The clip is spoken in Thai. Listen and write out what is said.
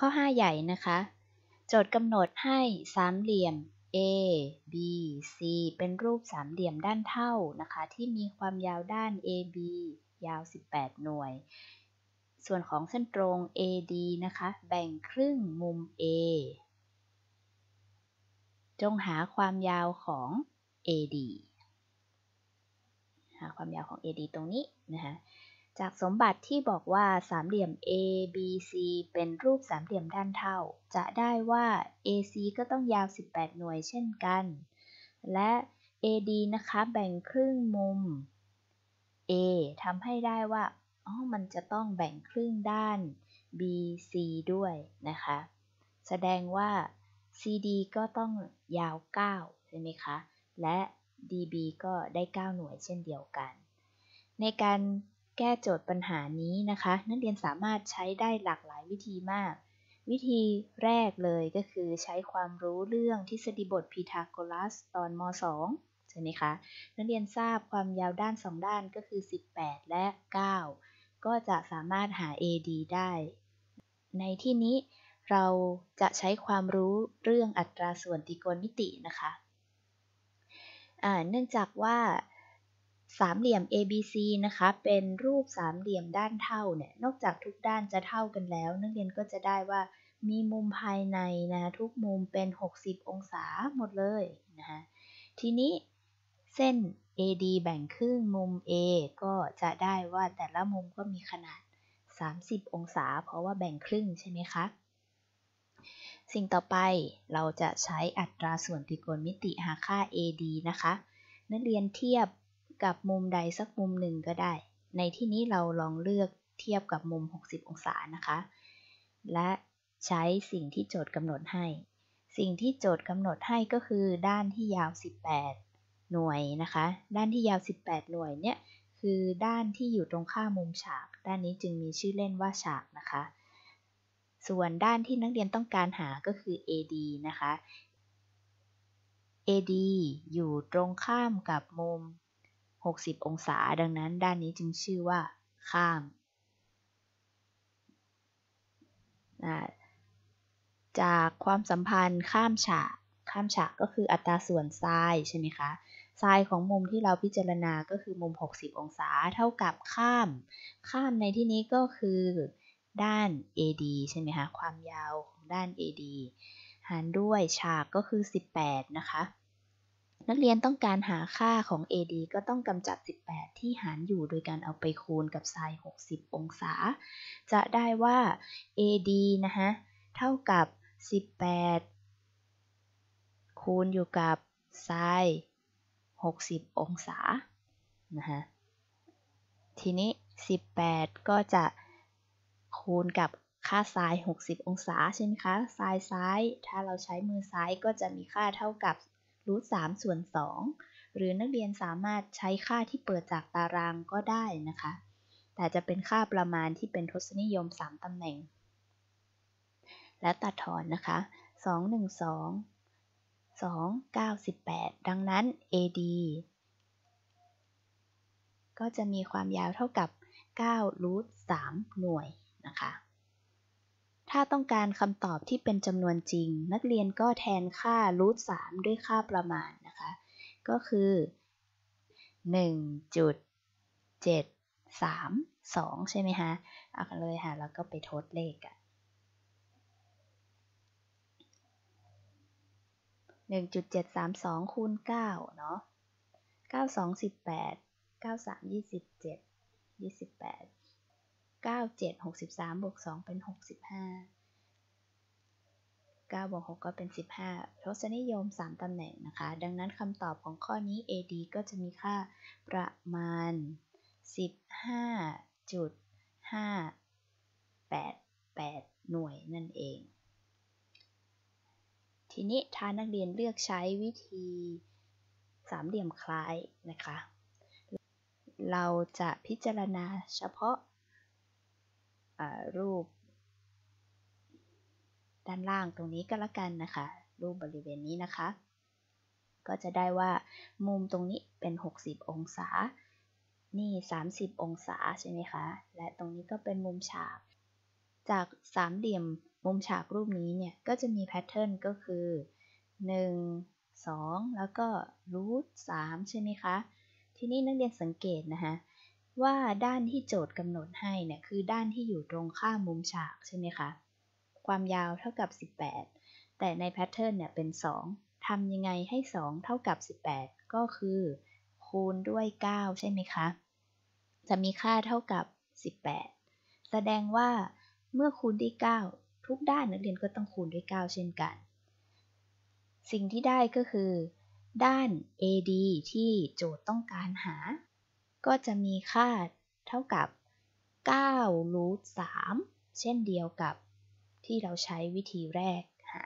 ข้อ 5 ใหญ่นะคะ โจทย์กำหนดให้สามเหลี่ยม A B C เป็นรูปสามเหลี่ยมด้านเท่านะคะ ที่มีความยาวด้าน AB ยาว 18 หน่วย ส่วนของเส้นตรง AD นะคะ แบ่งครึ่งมุม A จงหาความยาวของ AD หาความยาวของ AD ตรงนี้นะคะ จากสมบัติที่บอกว่าสามเหลี่ยม ABC เป็นรูปสามเหลี่ยมด้านเท่า จะได้ว่า AC ก็ต้องยาว 18 หน่วยเช่นกัน และ AD นะคะแบ่งครึ่งมุม A ทำให้ได้ว่าอ๋อมันจะต้องแบ่งครึ่งด้าน BC ด้วยนะคะ แสดงว่า CD ก็ต้องยาว 9 ใช่ไหมคะ และ DB ก็ได้ 9 หน่วยเช่นเดียวกัน ในการ แก้โจทย์ปัญหานี้นะคะ นักเรียนสามารถใช้ได้หลากหลายวิธีมาก วิธีแรกเลยก็คือใช้ความรู้เรื่องทฤษฎีบทพีทาโกรัสตอนม .2 ใช่ไหมคะ นักเรียนทราบความยาวด้าน 2 ด้านก็คือ 18 และ 9 ก็จะสามารถหา AD ได้ ในที่นี้เราจะใช้ความรู้เรื่องอัตราส่วนตรีโกณมิตินะคะ เนื่องจากว่า สามเหลี่ยม ABC นะคะ เป็นรูปสามเหลี่ยมด้านเท่าเนี่ย นอกจากทุกด้านจะเท่ากันแล้ว นักเรียนก็จะได้ว่ามีมุมภายในนะทุกมุมเป็น 60 องศาหมดเลยนะคะทีนี้เส้น AD แบ่งครึ่งมุม A ก็จะได้ว่าแต่ละมุมก็มีขนาด 30 องศา เพราะว่าแบ่งครึ่งใช่ไหมคะสิ่งต่อไปเราจะใช้อัตราส่วนตรีโกณมิติหาค่า AD นะคะ นักเรียนเทียบ กับมุมใดสักมุมหนึ่งก็ได้ ในที่นี้เราลองเลือกเทียบกับมุม 60 องศานะคะ และใช้สิ่งที่โจทย์กำหนดให้ สิ่งที่โจทย์กำหนดให้ก็คือด้านที่ยาว 18 หน่วยนะคะ ด้านที่ยาว 18 หน่วยเนี่ยคือด้านที่อยู่ตรงข้ามมุมฉาก ด้านนี้จึงมีชื่อเล่นว่าฉากนะคะ ส่วนด้านที่นักเรียนต้องการหาก็คือ AD นะคะ AD อยู่ตรงข้ามกับมุม 60 องศา ดังนั้นด้านนี้จึงชื่อว่า ข้ามจากความสัมพันธ์ข้ามฉาก ข้ามฉากก็คืออัตราส่วนไซน์ใช่ไหมคะไซน์ของมุมที่เราพิจารณาก็คือมุม 60 องศาเท่ากับข้าม ข้ามในที่นี้ก็คือด้าน AD ใช่ไหมคะ ความยาวของด้าน AD หารด้วยฉากก็คือ 18 นะคะ นักเรียนต้องการหาค่าของ AD ก็ต้องกำจัด 18 ที่หารอยู่โดยการเอาไปคูณกับไซน์60 องศา จะได้ว่า AD นะคะเท่ากับ 18 คูณอยู่กับไซน์60 องศา นะคะทีนี้ 18 ก็จะคูณกับค่าไซน์60 องศาใช่ไหมคะไซน์ซ้าย ถ้าเราใช้มือซ้ายก็จะมีค่าเท่ากับ รูท3ส่วน2หรือนักเรียนสามารถใช้ค่าที่เปิดจากตารางก็ได้นะคะ แต่จะเป็นค่าประมาณที่เป็นทศนิยม 3 ตำแหน่ง และตัดถอนนะคะ 2 1 2 2 9 18 ดังนั้น AD ก็จะมีความยาวเท่ากับ9รูท3หน่วยนะคะ ถ้าต้องการคำตอบที่เป็นจำนวนจริง นักเรียนก็แทนค่ารูท3ด้วยค่าประมาณนะคะ ก็คือ 1.732 ใช่ไหมคะเอากันเลยค่ะแล้วก็ไปทดเลขกัน1.732คูณ9เนาะ92 18 93 27 28 9 7 63 บวก 2 เป็น 65 9บวก6ก็เป็น 15ทศนิยม 3 ตำแหน่งนะคะ ดังนั้นคำตอบของข้อนี้ AD ก็จะมีค่าประมาณ 15.588 หน่วยนั่นเอง ทีนี้ถ้านักเรียนเลือกใช้วิธีสามเหลี่ยมคล้ายนะคะ เราจะพิจารณาเฉพาะ รูป ด้านล่างตรงนี้ก็แล้วกันนะคะ รูปบริเวณนี้นะคะ ก็จะได้ว่ามุมตรงนี้เป็น 60 องศา นี่ 30 องศาใช่ไหมคะ และตรงนี้ก็เป็นมุมฉาก จากสามเหลี่ยมมุมฉากรูปนี้เนี่ย ก็จะมีแพทเทิร์นก็คือ 1 2 แล้วก็รูท3ใช่ไหมคะ ทีนี้นักเรียนสังเกตนะคะ ว่าด้านที่โจทย์กำหนดให้เนี่ยคือด้านที่อยู่ตรงข้ามมุมฉากใช่ไหมคะ ความยาวเท่ากับ 18 แต่ในแพทเทิร์นเนี่ยเป็น 2 ทำยังไงให้ 2 เท่ากับ 18 ก็คือ คูณด้วย 9 ใช่ไหมคะ จะมีค่าเท่ากับ 18 แสดงว่าเมื่อคูณด้วย 9 ทุกด้านนักเรียนก็ต้องคูณด้วย 9 เช่นกัน สิ่งที่ได้ก็คือ ด้าน AD ที่โจทย์ต้องการหา ก็จะมีค่าเท่ากับ9รูท3เช่นเดียวกับที่เราใช้วิธีแรกหา